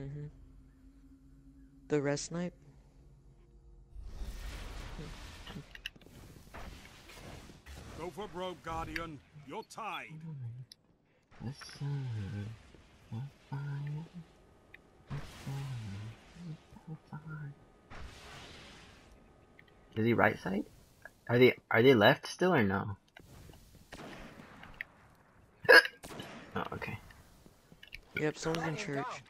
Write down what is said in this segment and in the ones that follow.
Mm-hmm. The rest snipe? Go for broke, Guardian. You're tied. The sun will find the sun will find. Is he right side? Are they are they left still or no? oh, okay. Yep, someone's in church.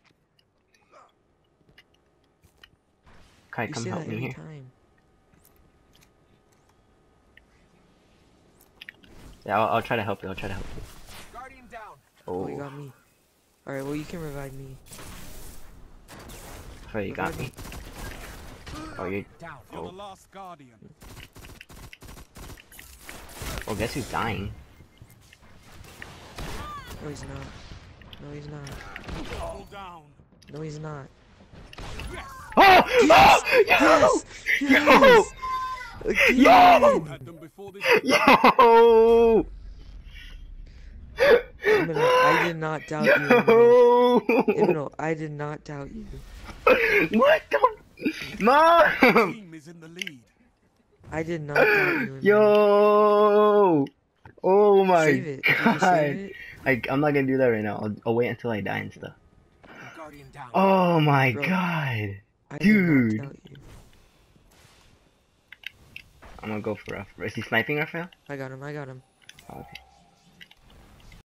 Kai, You come help me here. time. Yeah, I'll, I'll try to help you. I'll try to help you. Guardian down. Oh, oh you Oh, got me. Alright, well you can revive me. sorry, you got revive me. Oh, you. Down. Oh. You're Oh. the last Guardian. Oh, guess who's dying? No, he's not. No, he's not. Double. No, he's not. Oh! oh! Yes! Yo! Yes! Again! Had them before this. Yo! Yo! Emino, I did not doubt you. Emino. Yo! Emino, I did not doubt you. What the? Mom! Team is in the lead. I did not doubt you. Emino. Yo! Oh my Save it. God! save it? I, I'm not gonna do that right now. I'll, I'll wait until I die and stuff. Guardian down. Oh my Bro. god! Dude. did not doubt you. I'm gonna go for Raphael. Is he sniping Raphael? I got him, I got him. Oh, okay.